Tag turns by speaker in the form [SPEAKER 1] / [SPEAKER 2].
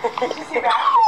[SPEAKER 1] que Felicidade.